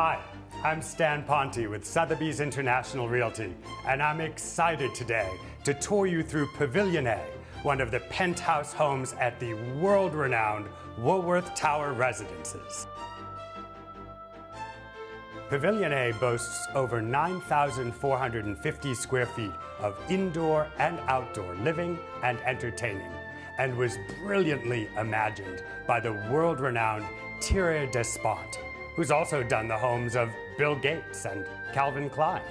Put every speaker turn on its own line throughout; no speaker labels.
Hi, I'm Stan Ponte with Sotheby's International Realty, and I'm excited today to tour you through Pavilion A, one of the penthouse homes at the world renowned Woolworth Tower Residences. Pavilion A boasts over 9,450 square feet of indoor and outdoor living and entertaining, and was brilliantly imagined by the world renowned Thierry Despont, who's also done the homes of Bill Gates and Calvin Klein.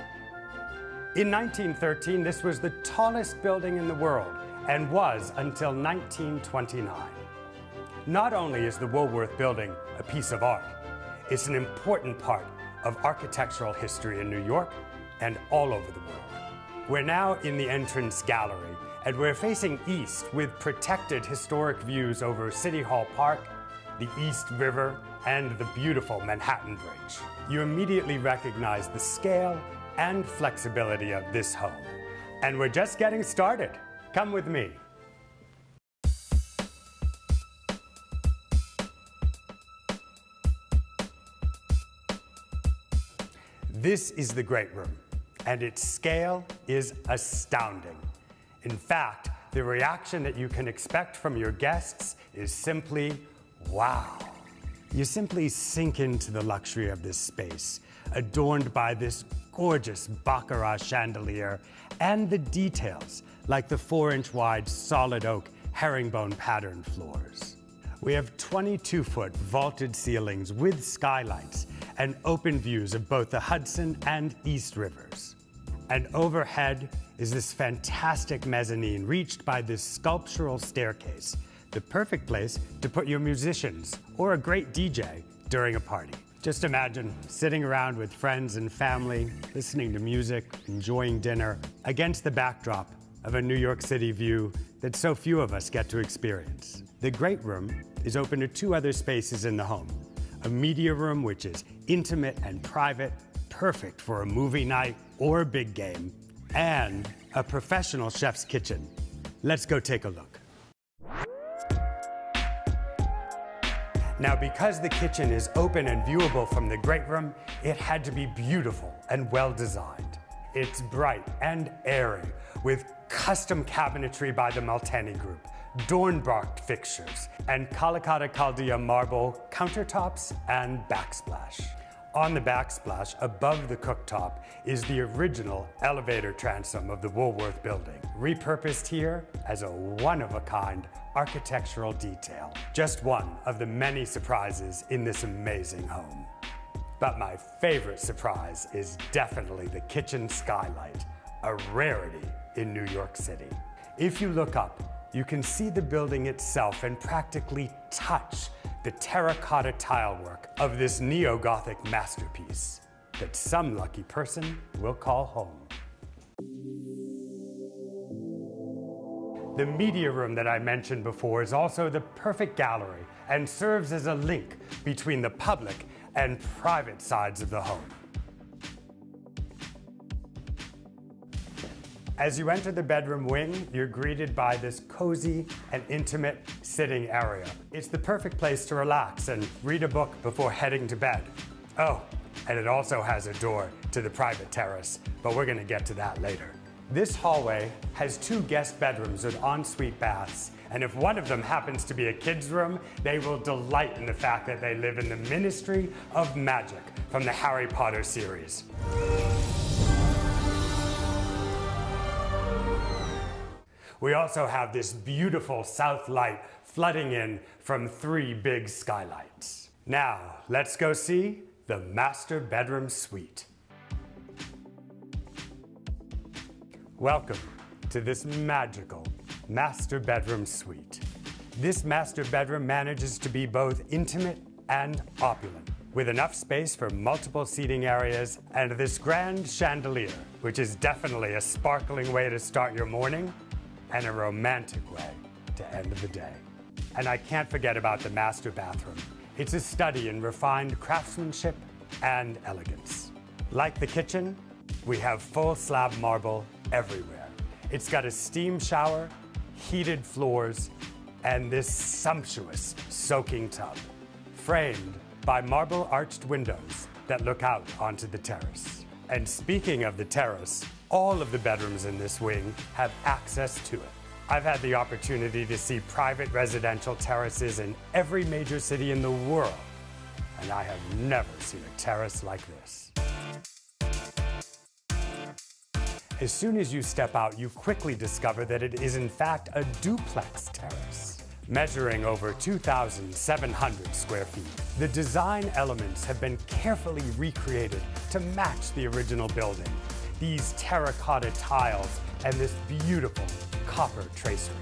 In 1913, this was the tallest building in the world and was until 1929. Not only is the Woolworth Building a piece of art, it's an important part of architectural history in New York and all over the world. We're now in the entrance gallery, and we're facing east with protected historic views over City Hall Park, the East River, and the beautiful Manhattan Bridge. You immediately recognize the scale and flexibility of this home. And we're just getting started. Come with me. This is the great room, and its scale is astounding. In fact, the reaction that you can expect from your guests is simply wow. You simply sink into the luxury of this space, adorned by this gorgeous Baccarat chandelier and the details, like the four inch wide solid oak herringbone pattern floors. We have 22 foot vaulted ceilings with skylights and open views of both the Hudson and East Rivers. And overhead is this fantastic mezzanine reached by this sculptural staircase, the perfect place to put your musicians or a great DJ during a party. Just imagine sitting around with friends and family, listening to music, enjoying dinner, against the backdrop of a New York City view that so few of us get to experience. The Great Room is open to two other spaces in the home a media room, which is intimate and private, perfect for a movie night or a big game, and a professional chef's kitchen. Let's go take a look. Now, because the kitchen is open and viewable from the great room, it had to be beautiful and well designed. It's bright and airy, with custom cabinetry by the Molteni Group, Dornbracht fixtures, and Calacatta Caldia marble countertops and backsplash. On the backsplash, above the cooktop, is the original elevator transom of the Woolworth building, repurposed here as a one-of-a-kind architectural detail. Just one of the many surprises in this amazing home. But my favorite surprise is definitely the kitchen skylight, a rarity in New York City. If you look up, you can see the building itself and practically touch the terracotta tilework of this neo-Gothic masterpiece that some lucky person will call home. The media room that I mentioned before is also the perfect gallery and serves as a link between the public and private sides of the home. As you enter the bedroom wing, you're greeted by this cozy and intimate sitting area. It's the perfect place to relax and read a book before heading to bed. Oh, and it also has a door to the private terrace, but we're gonna get to that later. This hallway has two guest bedrooms with ensuite baths, and if one of them happens to be a kid's room, they will delight in the fact that they live in the Ministry of Magic from the Harry Potter series. We also have this beautiful south light flooding in from three big skylights. Now, let's go see the master bedroom suite. Welcome to this magical master bedroom suite. This master bedroom manages to be both intimate and opulent, with enough space for multiple seating areas and this grand chandelier, which is definitely a sparkling way to start your morning and a romantic way to end the day. And I can't forget about the master bathroom. It's a study in refined craftsmanship and elegance. Like the kitchen, we have full slab marble everywhere. It's got a steam shower, heated floors, and this sumptuous soaking tub. Framed by marble arched windows that look out onto the terrace. And speaking of the terrace, all of the bedrooms in this wing have access to it. I've had the opportunity to see private residential terraces in every major city in the world, and I have never seen a terrace like this. As soon as you step out, you quickly discover that it is in fact a duplex terrace, measuring over 2,700 square feet. The design elements have been carefully recreated to match the original building. These terracotta tiles and this beautiful copper tracery.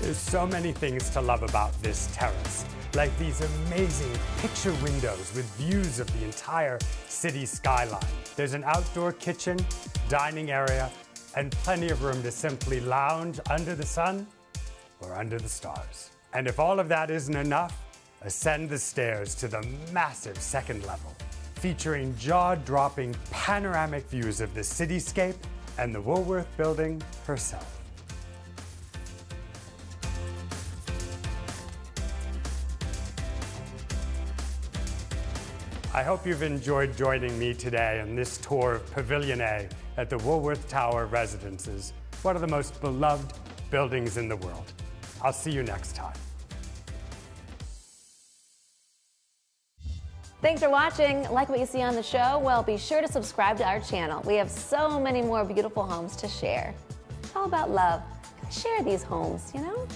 There's so many things to love about this terrace, like these amazing picture windows with views of the entire city skyline. There's an outdoor kitchen, dining area, and plenty of room to simply lounge under the sun or under the stars. And if all of that isn't enough, ascend the stairs to the massive second level, featuring jaw-dropping panoramic views of the cityscape and the Woolworth building herself. I hope you've enjoyed joining me today on this tour of Pavilion A at the Woolworth Tower Residences, one of the most beloved buildings in the world. I'll see you next time.
Thanks for watching. Like what you see on the show? Well, be sure to subscribe to our channel. We have so many more beautiful homes to share. It's all about love. Share these homes, you know?